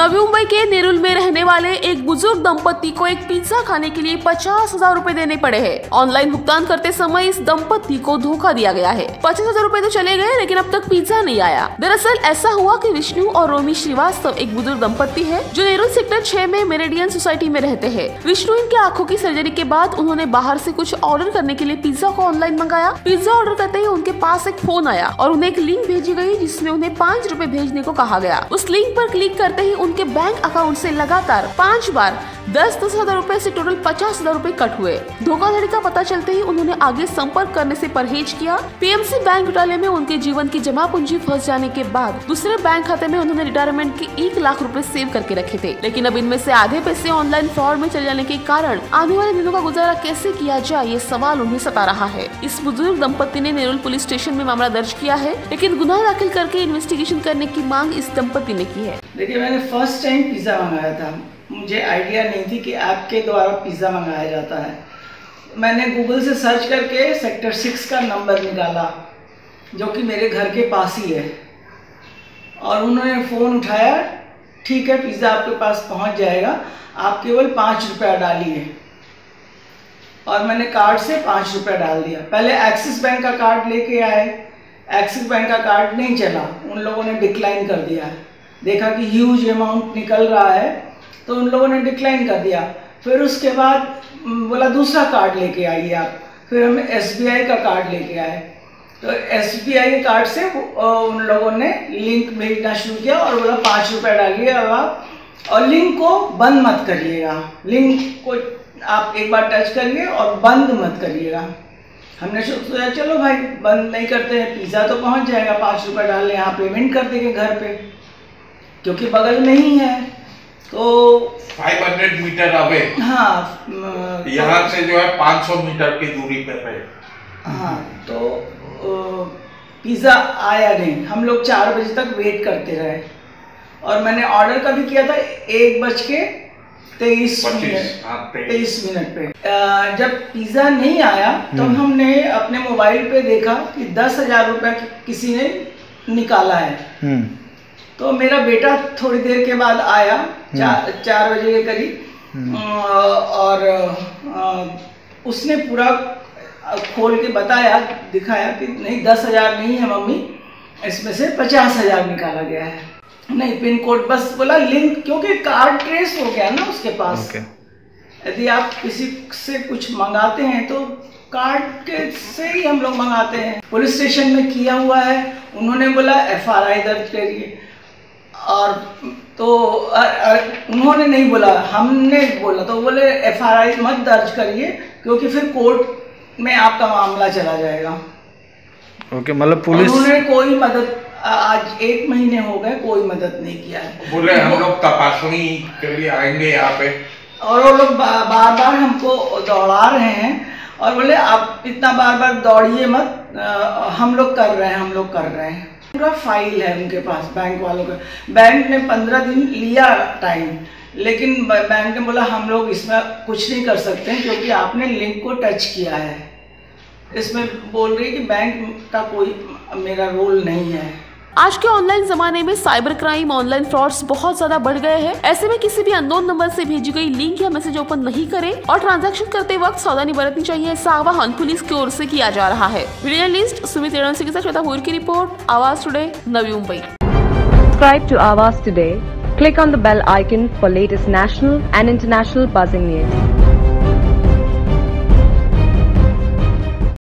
नवी मुंबई के नेरुल में रहने वाले एक बुज़ुर्ग दंपति को एक पिज्जा खाने के लिए पचास हज़ार रूपए देने पड़े हैं। ऑनलाइन भुगतान करते समय इस दंपति को धोखा दिया गया है। पचास हज़ार रूपए तो चले गए, लेकिन अब तक पिज्जा नहीं आया। दरअसल, ऐसा हुआ कि विष्णु और रोमी श्रीवास्तव एक बुज़ुर्ग दंपति है, जो नेरुल सेक्टर छह में मेरेडियन सोसाइटी में रहते हैं। विष्णु इनके आँखों की सर्जरी के बाद उन्होंने बाहर से कुछ ऑर्डर करने के लिए पिज्जा को ऑनलाइन मंगाया। पिज्जा ऑर्डर करते ही उनके पास एक फ़ोन आया और उन्हें एक लिंक भेजी गई, जिसमें उन्हें पाँच रूपए भेजने को कहा गया। उस लिंक पर क्लिक करते ही उनके बैंक अकाउंट से लगातार पाँच बार दस दस हज़ार रूपए ऐसी टोटल पचास हज़ार रूपए कट हुए। धोखाधड़ी का पता चलते ही उन्होंने आगे संपर्क करने से परहेज किया। पीएमसी बैंक घोटाले में उनके जीवन की जमा पूंजी फंस जाने के बाद दूसरे बैंक खाते में उन्होंने रिटायरमेंट के एक लाख रुपए सेव करके रखे थे। लेकिन अब इनमें से आधे पैसे ऑनलाइन फ्रॉड में चले जाने के कारण आने वाले दिनों का गुजारा कैसे किया जाए, ये सवाल उन्हें सता रहा है। इस बुज़ुर्ग दंपति ने नेरुल पुलिस स्टेशन में मामला दर्ज किया है, लेकिन गुनाह दाखिल करके इन्वेस्टिगेशन करने की मांग इस दंपति ने की है। देखिए, मैंने फ़र्स्ट टाइम पिज़्ज़ा मंगाया था। मुझे आइडिया नहीं थी कि ऐप के द्वारा पिज़्ज़ा मंगाया जाता है। मैंने गूगल से सर्च करके सेक्टर सिक्स का नंबर निकाला, जो कि मेरे घर के पास ही है। और उन्होंने फ़ोन उठाया, ठीक है, पिज़्ज़ा आपके पास पहुँच जाएगा। आप केवल पाँच रुपया डालिए। और मैंने कार्ड से पाँच रुपया डाल दिया। पहले एक्सिस बैंक का कार्ड लेके आए। एक्सिस बैंक का कार्ड नहीं चला। उन लोगों ने डिक्लाइन कर दिया देखा कि ह्यूज अमाउंट निकल रहा है। तो उन लोगों ने डिक्लाइन कर दिया। फिर उसके बाद बोला, दूसरा कार्ड लेके आइए आप। फिर हम एस का कार्ड लेके आए। तो एस के कार्ड से उन लोगों ने लिंक भेजना शुरू किया और बोला, पाँच रुपये डालिए अब आप। और लिंक को बंद मत करिएगा। लिंक को आप एक बार टच करिए और बंद मत करिएगा। हमने सोचा, चलो भाई, बंद नहीं करते हैं पिज़्ज़ा तो पहुँच जाएगा, पाँच रुपये डाल लें, यहाँ पेमेंट कर देंगे घर पे। क्योंकि बगल में ही है। तो 500 मीटर अवे हाँ यहाँ से जो है 500 मीटर की दूरी पे है। हाँ तो पिज़्ज़ा आया नहीं। हम लोग चार बजे तक वेट करते रहे। और मैंने ऑर्डर कभी किया था एक बज के तेईस मिनट। हाँ तेईस। तेईस मिनट पे। जब पिज़्ज़ा नहीं आया तो हमने अपने मोबाइल पे देखा कि दस हज़ार रुपया किसी ने निकाला है। तो मेरा बेटा थोड़ी देर के बाद आया चार चार बजे के करीब। और अ, उसने पूरा खोल के बताया दिखाया कि नहीं दस हज़ार नहीं है मम्मी इसमें से पचास हज़ार निकाला गया है। नहीं पिन कोड बस बोला लिंक क्योंकि कार्ड ट्रेस हो गया ना उसके पास। यदि आप किसी से कुछ मंगाते हैं तो कार्ड के से ही हम लोग मंगाते हैं। पुलिस स्टेशन में किया हुआ है उन्होंने बोला एफ़ आर आई दर्ज करिए। और तो उन्होंने नहीं बोला हमने बोला तो बोले एफआरआई मत दर्ज करिए क्योंकि फिर कोर्ट में आपका मामला चला जाएगा। ओके मतलब पुलिस उन्होंने कोई मदद आज एक महीने हो गए कोई मदद नहीं किया है। बोले हम लोग तपासनी के लिए आएँगे यहाँ पे। और वो लोग बार बार हमको दौड़ा रहे हैं और बोले आप इतना बार बार दौड़िए मत अ, हम लोग कर रहे हैं हम लोग कर रहे हैं। पूरा फ़ाइल है उनके पास बैंक वालों का। बैंक ने पंद्रह दिन लिया टाइम लेकिन बैंक ने बोला, हम लोग इसमें कुछ नहीं कर सकते क्योंकि आपने लिंक को टच किया है। इसमें बोल रही है कि बैंक का कोई मेरा रोल नहीं है। आज के ऑनलाइन जमाने में साइबर क्राइम ऑनलाइन फ्रॉड्स बहुत ज़्यादा बढ़ गए हैं ऐसे में किसी भी अननोन नंबर से भेजी गई लिंक या मैसेज ओपन नहीं करें और ट्रांजैक्शन करते वक्त सावधानी बरतनी चाहिए ऐसा आह्वान पुलिस की ओर से किया जा रहा है वीडियो जर्नलिस्ट सुमित रेणुसी के साथ श्वेता की report Awaaz today Navi Mumbai Subscribe to Avas today. Click on the bell icon for latest national and international buzzing news.